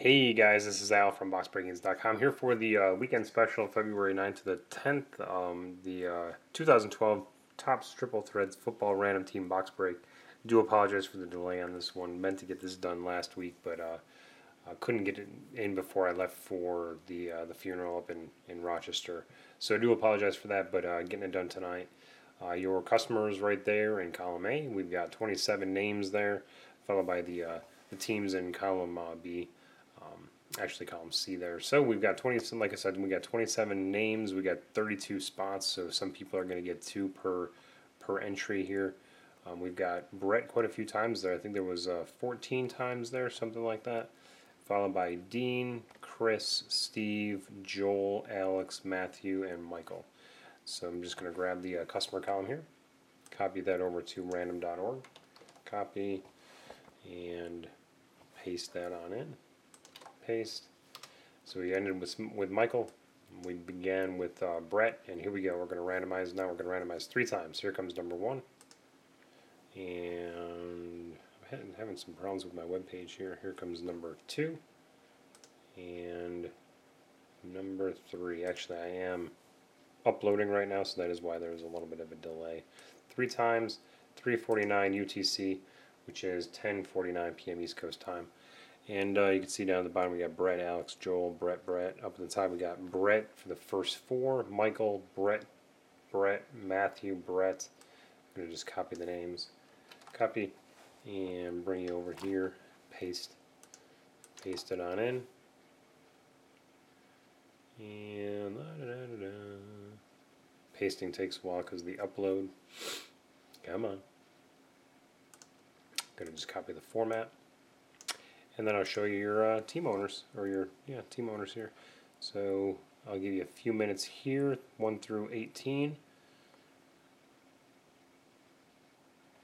Hey guys, this is Al from BoxBreakings.com here for the uh, weekend special, February 9th to the 10th. Um, the uh, 2012 Topps Triple Threads Football Random Team Box Break. Do apologize for the delay on this one. Meant to get this done last week, but uh, I couldn't get it in before I left for the uh, the funeral up in, in Rochester. So I do apologize for that, but uh, getting it done tonight. Uh, your customers right there in column A. We've got 27 names there, followed by the the teams in column B actually column C there. So we've got 20, like I said, we got 27 names, we got 32 spots, so some people are going to get two per per entry here. Um, we've got Brett quite a few times there. I think there was uh, 14 times there, something like that. Followed by Dean, Chris, Steve, Joel, Alex, Matthew, and Michael. So I'm just going to grab the uh, customer column here, copy that over to random.org, copy, and paste that on in paste. So we ended with, with Michael. We began with uh, Brett, and here we go. We're going to randomize now. We're going to randomize three times. Here comes number one. And I'm having some problems with my web page here. Here comes number two. And number three. Actually, I am uploading right now, so that is why there's a little bit of a delay. Three times, 349 UTC, which is 10:49 p.m. East Coast time. And uh, you can see down at the bottom we got Brett, Alex, Joel, Brett, Brett. Up at the top we got Brett for the first four, Michael, Brett, Brett, Matthew, Brett. I'm going to just copy the names. Copy and bring you over here. Paste. Paste it on in. And da, da, da, pasting takes a while because the upload. Come on. I'm going to just copy the format and then I'll show you your uh, team owners or your yeah team owners here. So I'll give you a few minutes here, 1 through 18.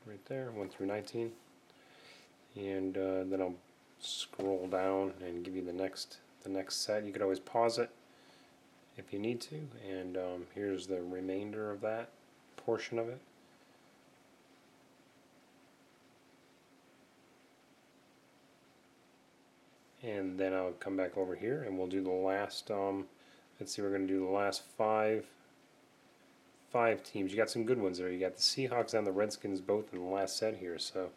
Right there, 1 through 19. And uh, then I'll scroll down and give you the next the next set. You could always pause it if you need to. And um, here's the remainder of that portion of it. And then I'll come back over here and we'll do the last um, let's see we're going to do the last five five teams. You got some good ones there. You got the Seahawks and the Redskins both in the last set here. So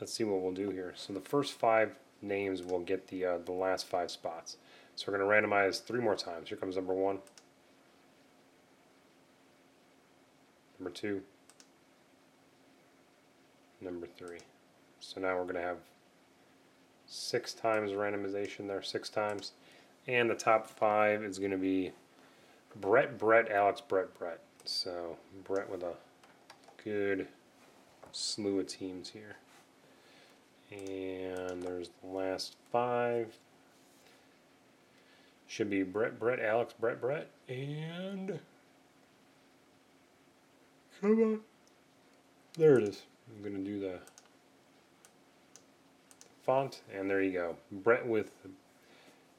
let's see what we'll do here. So the first five names will get the uh, the last five spots. So we're going to randomize three more times. Here comes number one. Number two. Number three. So now we're going to have six times randomization there, six times. And the top five is going to be Brett, Brett, Alex, Brett, Brett. So Brett with a good slew of teams here. And there's the last five. Should be Brett, Brett, Alex, Brett, Brett, and come on. There it is. I'm gonna do the font, and there you go. Brett with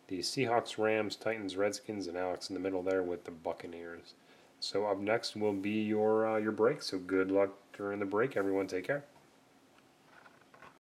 the Seahawks, Rams, Titans, Redskins, and Alex in the middle there with the Buccaneers. So up next will be your uh, your break. So good luck during the break, everyone. Take care.